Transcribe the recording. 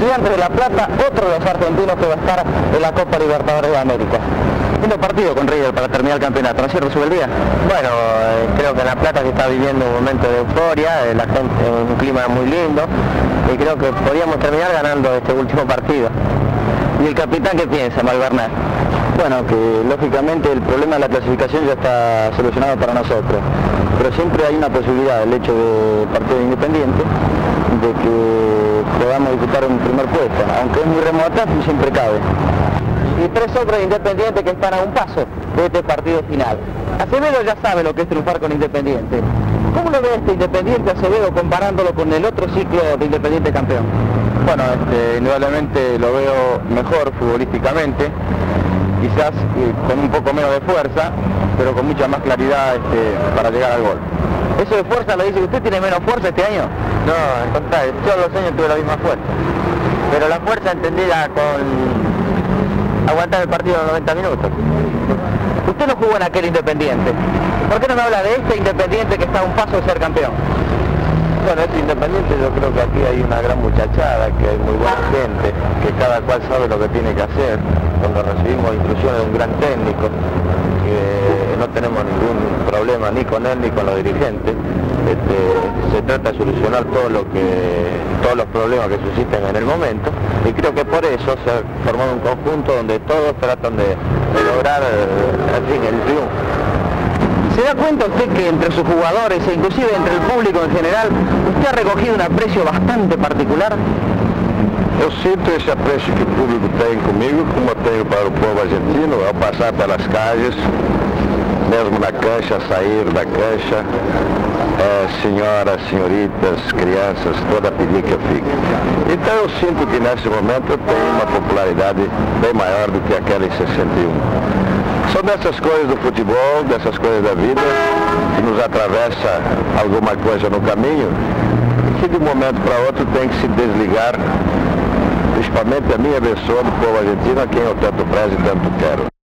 Estudiantes de La Plata, otro de los argentinos que va a estar en la Copa Libertadores de América. Lindo partido con River para terminar el campeonato, ¿no es cierto, día? Bueno, eh, creo que La Plata se está viviendo un momento de euforia, eh, la gente en un clima muy lindo y creo que podríamos terminar ganando este último partido. ¿Y el capitán qué piensa, Malvernal? Bueno, que lógicamente el problema de la clasificación ya está solucionado para nosotros, pero siempre hay una posibilidad, el hecho de partido independiente, de que podamos disputar un primer puesto, aunque es muy remota, siempre cabe y tres otros independientes que están a un paso de este partido final. Acevedo ya sabe lo que es triunfar con Independiente. ¿Cómo lo ve este Independiente Acevedo comparándolo con el otro ciclo de Independiente campeón? Bueno, este, indudablemente lo veo mejor futbolísticamente, quizás eh, con un poco menos de fuerza, pero con mucha más claridad este, para llegar al gol. ¿Eso de fuerza lo dice usted? ¿Tiene menos fuerza este año? No, al contrario, todos los años tuve la misma fuerza. Pero la fuerza entendida con aguantar el partido en 90 minutos. Usted no jugó en aquel Independiente. ¿Por qué no me habla de este Independiente que está a un paso de ser campeón? Bueno, este Independiente yo creo que aquí hay una gran muchachada, que hay muy buena gente, que cada cual sabe lo que tiene que hacer. Cuando recibimos instrucciones de un gran técnico, que no tenemos ningún problema ni con él ni con los dirigentes. Este, se trata de solucionar todo lo que, todos los problemas que susciten en el momento y creo que por eso se ha formado un conjunto donde todos tratan de, lograr eh, el triunfo. ¿Se da cuenta usted que entre sus jugadores e inclusive entre el público en general, usted ha recogido un aprecio bastante particular? Eu sinto esse apreço que o público tem comigo, como eu tenho para o povo argentino, ao passar pelas cajas, mesmo na cancha, sair da cancha, é, senhoras, senhoritas, crianças, toda pedir que eu fique. Então eu sinto que nesse momento eu tenho uma popularidade bem maior do que aquela em 61. São dessas coisas do futebol, dessas coisas da vida, que nos atravessa alguma coisa no caminho, que de um momento para outro tem que se desligar principalmente a minha pessoa do povo argentino, a quem eu tanto prezo e tanto quero.